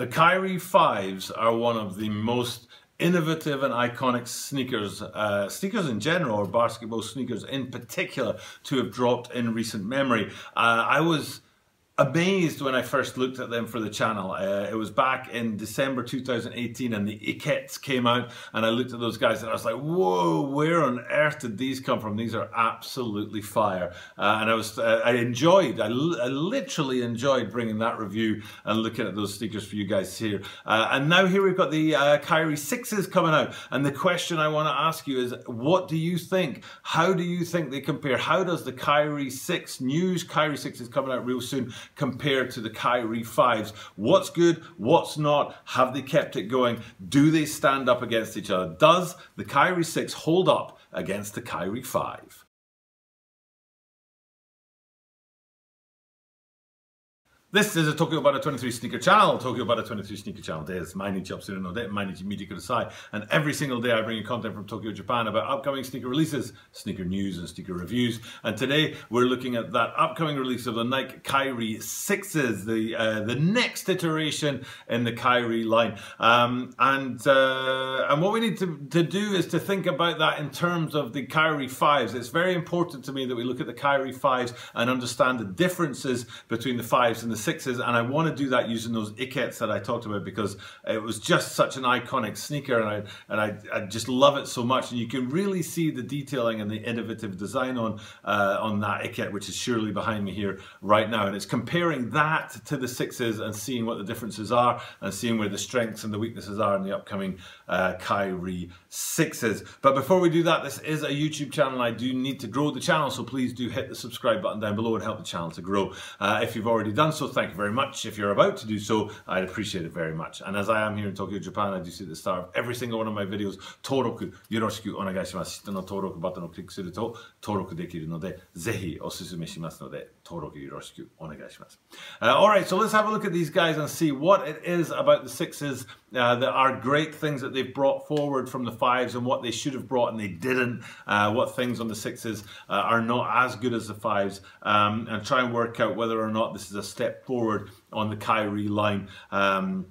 The Kyrie 5s are one of the most innovative and iconic sneakers, uh, sneakers in general, or basketball sneakers in particular, to have dropped in recent memory. Uh, I was amazed when I first looked at them for the channel. Uh, it was back in December 2018 and the Ikhets came out and I looked at those guys and I was like, whoa, where on earth did these come from? These are absolutely fire. Uh, and I was, uh, I enjoyed, I, literally enjoyed bringing that review and looking at those sneakers for you guys here. Uh, and now here we've got the uh, Kyrie 6s coming out. And the question I want to ask you is, what do you think? How do you think they compare? How does the Kyrie 6 news, Kyrie 6 is coming out real soon, compared to the Kyrie 5s. What's good? What's not? Have they kept it going? Do they stand up against each other? Does the Kyrie 6 hold up against the Kyrie 5? This is a Tokyo Butter 23 sneaker channel. Tokyo Butter 23 sneaker channel There's is my Nichi Absurino day, my Nichi Media Kurosai. And every single day I bring you content from Tokyo, Japan about upcoming sneaker releases, sneaker news and sneaker reviews. And today we're looking at that upcoming release of the Nike Kyrie 6s, the uh, the next iteration in the Kyrie line. Um, and uh, and what we need to, to do is to think about that in terms of the Kyrie 5s. It's very important to me that we look at the Kyrie 5s and understand the differences between the 5s and the sixes, and I want to do that using those Ikhets that I talked about because it was just such an iconic sneaker, and I and I, I just love it so much. And you can really see the detailing and the innovative design on uh, on that Ikhet, which is surely behind me here right now. And it's comparing that to the sixes and seeing what the differences are, and seeing where the strengths and the weaknesses are in the upcoming uh, Kyrie sixes. But before we do that, this is a YouTube channel. I do need to grow the channel, so please do hit the subscribe button down below and help the channel to grow. Uh, if you've already done so, thank you very much. If you're about to do so, I'd appreciate it very much. And as I am here in Tokyo, Japan, I do see at the start of every single one of my videos, 登録よろしくお願いします。下の登録ボタンをクリックすると登録できるので、ぜひお勧めしますので、登録よろしくお願いします。Uh, Alright, so let's have a look at these guys and see what it is about the sixes uh, that are great things that they've brought forward from the fives and what they should have brought and they didn't. Uh, what things on the sixes uh, are not as good as the fives um, and try and work out whether or not this is a step forward on the Kyrie line. Um,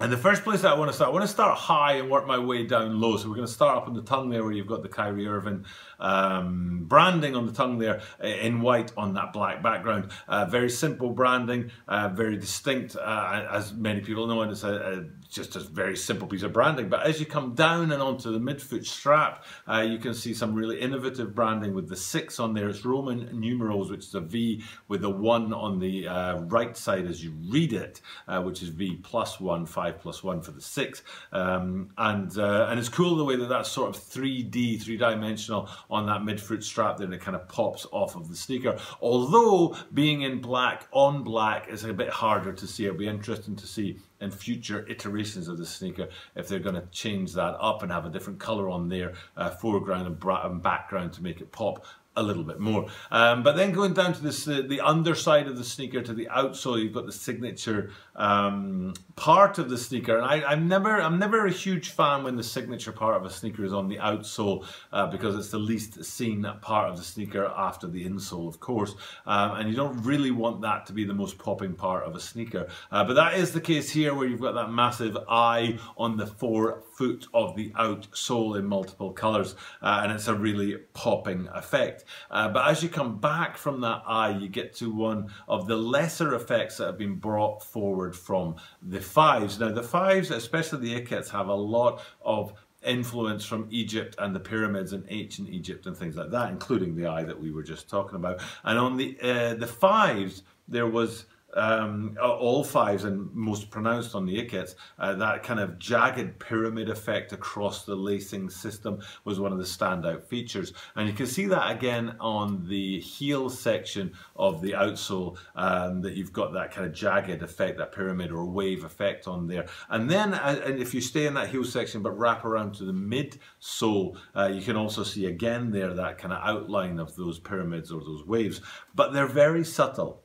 and the first place I want to start, I want to start high and work my way down low. So we're going to start up on the tongue there where you've got the Kyrie Irving um, branding on the tongue there uh, in white on that black background. Uh, very simple branding, uh, very distinct, uh, as many people know, and it's a, a, just a very simple piece of branding. But as you come down and onto the midfoot strap, uh, you can see some really innovative branding with the six on there. It's Roman numerals, which is a V with the one on the uh, right side as you read it, which is V plus one, five 5 plus 1 for the 6. Um, and, uh, and it's cool the way that that's sort of 3D, three-dimensional on that midfoot strap there and it kind of pops off of the sneaker. Although being in black on black is a bit harder to see. It'll be interesting to see in future iterations of the sneaker if they're going to change that up and have a different color on their uh, foreground and background to make it pop a little bit more. Um, but then going down to this, uh, the underside of the sneaker to the outsole, you've got the signature um, part of the sneaker. And I, am never, I'm never a huge fan when the signature part of a sneaker is on the outsole uh, because it's the least seen part of the sneaker after the insole, of course. Um, and you don't really want that to be the most popping part of a sneaker. Uh, but that is the case here where you've got that massive eye on the forefoot of the outsole in multiple colors. Uh, and it's a really popping effect. Uh, but as you come back from that eye, you get to one of the lesser effects that have been brought forward from the fives. Now, the fives, especially the Ikhets, have a lot of influence from Egypt and the pyramids in ancient Egypt and things like that, including the eye that we were just talking about. And on the uh, the fives, there was um, all fives and most pronounced on the Ikhets, uh, that kind of jagged pyramid effect across the lacing system was one of the standout features. And you can see that again on the heel section of the outsole, um, that you've got that kind of jagged effect, that pyramid or wave effect on there. And then uh, and if you stay in that heel section but wrap around to the midsole, uh, you can also see again there that kind of outline of those pyramids or those waves. But they're very subtle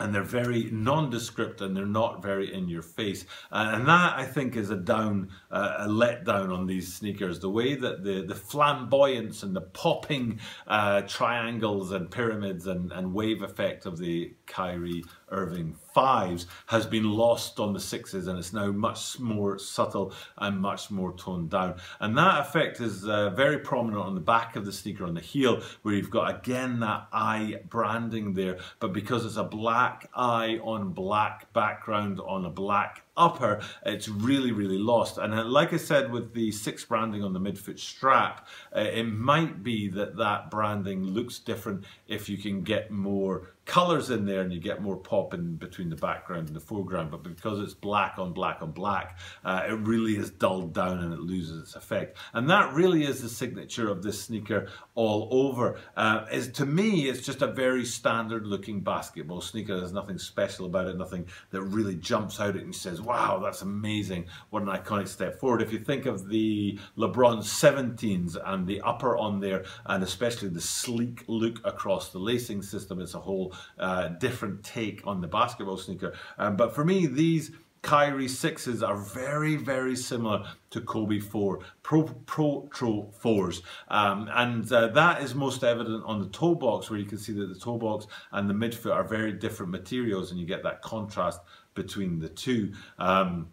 and they're very nondescript and they're not very in your face. and that I think is a down, uh, a letdown on these sneakers. The way that the, the flamboyance and the popping uh, triangles and pyramids and, and wave effect of the Kyrie Irving fives has been lost on the sixes and it's now much more subtle and much more toned down. And that effect is uh, very prominent on the back of the sneaker on the heel where you've got again that eye branding there but because it's a black eye on black background on a black upper, it's really, really lost. And uh, like I said, with the six branding on the midfoot strap, uh, it might be that that branding looks different if you can get more colors in there and you get more pop in between the background and the foreground. But because it's black on black on black uh, it really is dulled down and it loses its effect. And that really is the signature of this sneaker all over. Uh, is to me it's just a very standard looking basketball sneaker there's nothing special about it nothing that really jumps out at you and says wow that's amazing what an iconic step forward if you think of the LeBron 17s and the upper on there and especially the sleek look across the lacing system it's a whole uh, different take on the basketball sneaker. Um, but for me, these Kyrie 6s are very, very similar to Kobe 4, Pro, Protro 4s. Um, and uh, that is most evident on the toe box where you can see that the toe box and the midfoot are very different materials and you get that contrast between the two. Um,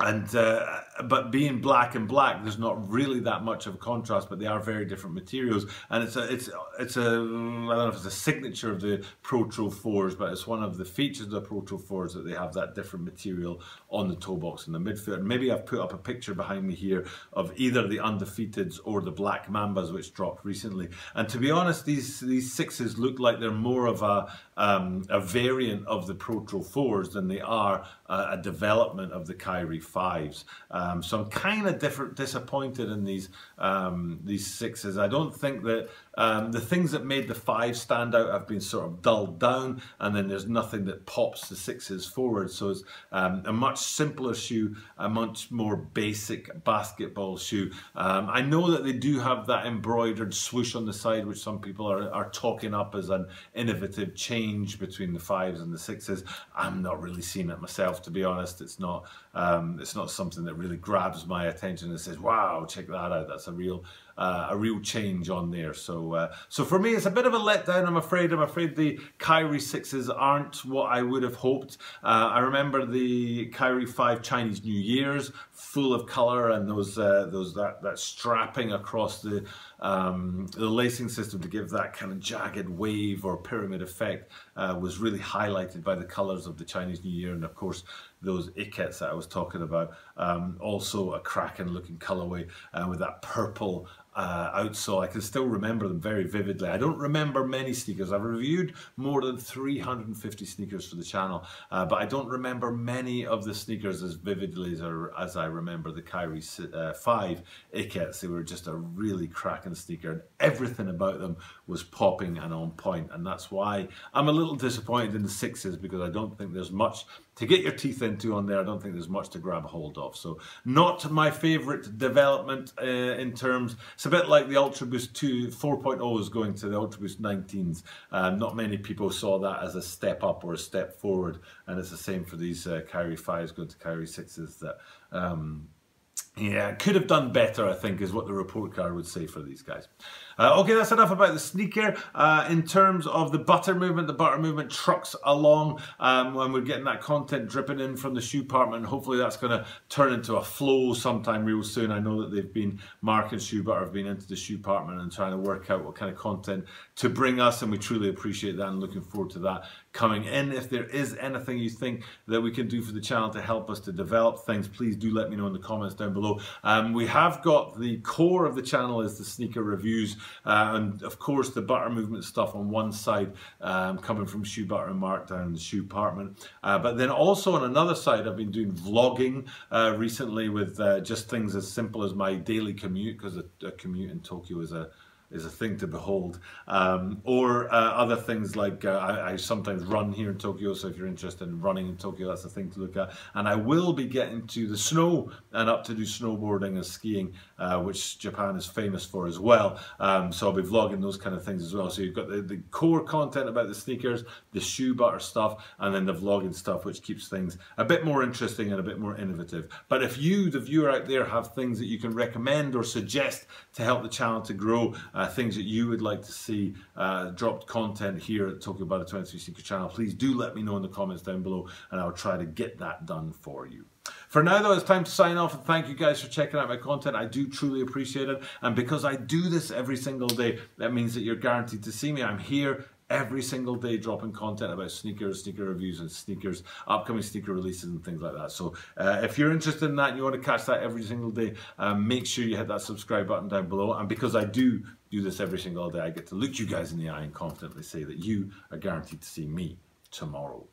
and uh, but being black and black there's not really that much of a contrast but they are very different materials. And it's a it's it's a i don't know if it's a signature of the Protro 4s but it's one of the features of the Protro 4s that they have that different material on the toe box and the midfoot maybe i've put up a picture behind me here of either the undefeateds or the black mambas which dropped recently. And to be honest these these sixes look like they're more of a um, a variant of the Protro 4s than they are uh, a development of the Kyrie fives. Um, so I'm kind of disappointed in these um, these sixes. I don't think that um, the things that made the five stand out have been sort of dulled down, and then there's nothing that pops the sixes forward. So it's um, a much simpler shoe, a much more basic basketball shoe. Um, I know that they do have that embroidered swoosh on the side, which some people are, are talking up as an innovative change between the fives and the sixes. I'm not really seeing it myself, to be honest. It's not um, it's not something that really grabs my attention and says, "Wow, check that out! That's a real uh, a real change on there. So, uh, so for me, it's a bit of a letdown. I'm afraid. I'm afraid the Kyrie sixes aren't what I would have hoped. Uh, I remember the Kyrie five Chinese New Year's, full of color and those uh, those that that strapping across the um, the lacing system to give that kind of jagged wave or pyramid effect uh, was really highlighted by the colors of the Chinese New Year and of course those ikhets that I was talking about. Um, also a cracking looking colorway uh, with that purple uh, outsole. I can still remember them very vividly. I don't remember many sneakers. I've reviewed more than 350 sneakers for the channel, uh, but I don't remember many of the sneakers as vividly as, as I remember the Kyrie uh, 5 Ikhets. They were just a really cracking sneaker and everything about them was popping and on point. point and that's why I'm a little disappointed in the sixes because I don't think there's much to get your teeth into on there. I don't think there's much to grab hold of. So not my favorite development uh, in terms, it's a bit like the Ultra Boost 2 4.0 is going to the Ultra Boost 19s. Um, not many people saw that as a step up or a step forward. And it's the same for these uh, Kyrie 5s going to Kyrie 6s that um, yeah, could have done better, I think, is what the report card would say for these guys. Uh, okay, that's enough about the sneaker. Uh, in terms of the butter movement, the butter movement trucks along um, when we're getting that content dripping in from the shoe department. Hopefully that's going to turn into a flow sometime real soon. I know that they've been, Mark and Shoe Butter have been into the shoe department and trying to work out what kind of content to bring us, and we truly appreciate that and looking forward to that coming in. If there is anything you think that we can do for the channel to help us to develop things, please do let me know in the comments down below. Um, we have got the core of the channel is the sneaker reviews uh, and of course the butter movement stuff on one side um, coming from Shoe Butter and Mark down in the shoe department. Uh, but then also on another side I've been doing vlogging uh, recently with uh, just things as simple as my daily commute because a, a commute in Tokyo is a is a thing to behold. Um, or uh, other things like uh, I, I, sometimes run here in Tokyo, so if you're interested in running in Tokyo, that's a thing to look at. And I will be getting to the snow and up to do snowboarding and skiing, uh, which Japan is famous for as well. Um, so I'll be vlogging those kind of things as well. So you've got the, the core content about the sneakers, the shoe butter stuff, and then the vlogging stuff, which keeps things a bit more interesting and a bit more innovative. But if you, the viewer out there, have things that you can recommend or suggest to help the channel to grow, uh, things that you would like to see uh, dropped content here at Tokyo Butter 23 Sneaker channel, please do let me know in the comments down below and I'll try to get that done for you. For now, though, it's time to sign off and thank you guys for checking out my content. I do truly appreciate it. And because I do this every single day, that means that you're guaranteed to see me. I'm here every single day dropping content about sneakers, sneaker reviews and sneakers, upcoming sneaker releases and things like that. So uh, if you're interested in that and you want to catch that every single day, um, make sure you hit that subscribe button down below. And because I do do this every single day, I get to look you guys in the eye and confidently say that you are guaranteed to see me tomorrow.